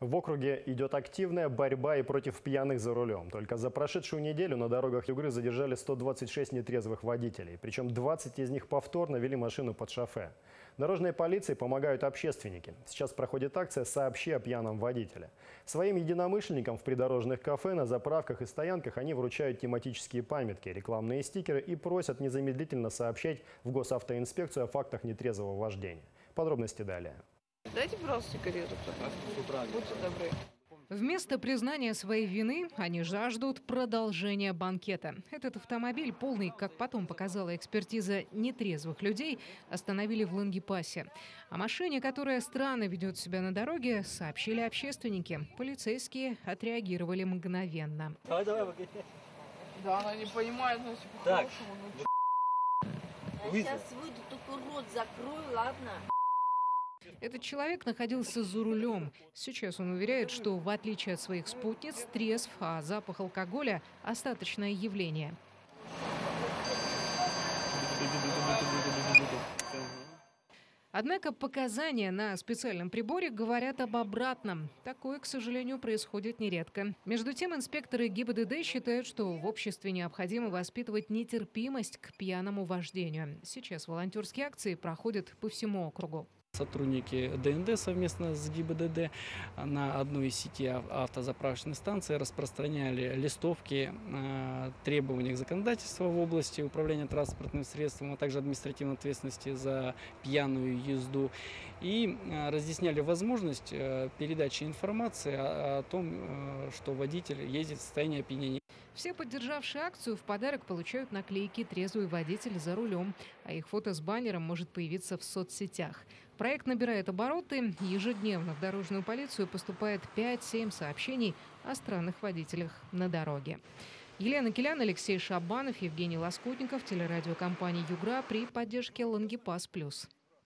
В округе идет активная борьба и против пьяных за рулем. Только за прошедшую неделю на дорогах Югры задержали 126 нетрезвых водителей. Причем 20 из них повторно вели машину под шофе. Дорожной полиции помогают общественники. Сейчас проходит акция «Сообщи о пьяном водителе». Своим единомышленникам в придорожных кафе, на заправках и стоянках они вручают тематические памятки, рекламные стикеры и просят незамедлительно сообщать в госавтоинспекцию о фактах нетрезвого вождения. Подробности далее. Дайте, пожалуйста, сигарету. Будьте добры. Вместо признания своей вины они жаждут продолжения банкета. Этот автомобиль, полный, как потом показала экспертиза, нетрезвых людей, остановили в Лангепасе. О машине, которая странно ведет себя на дороге, сообщили общественники. Полицейские отреагировали мгновенно. Да, она не понимает, значит, Так. по-хорошему. ну, Я сейчас выйду, только рот закрою, ладно? Этот человек находился за рулем. Сейчас он уверяет, что, в отличие от своих спутниц, трезв, а запах алкоголя – остаточное явление. Однако показания на специальном приборе говорят об обратном. Такое, к сожалению, происходит нередко. Между тем, инспекторы ГИБДД считают, что в обществе необходимо воспитывать нетерпимость к пьяному вождению. Сейчас волонтерские акции проходят по всему округу. Сотрудники ДНД совместно с ГИБДД на одной из сети ав- автозаправочных станций распространяли листовки э, требований к законодательству в области управления транспортным средством, а также административной ответственности за пьяную езду и э, разъясняли возможность э, передачи информации о, о том, э, что водитель ездит в состоянии опьянения. Все поддержавшие акцию в подарок получают наклейки «Трезвый водитель за рулем», а их фото с баннером может появиться в соцсетях. Проект набирает обороты. Ежедневно в дорожную полицию поступает 5-7 сообщений о странных водителях на дороге. Елена Килян, Алексей Шабанов, Евгений Лоскутников, телерадиокомпания «Югра» при поддержке «Лангепас Плюс».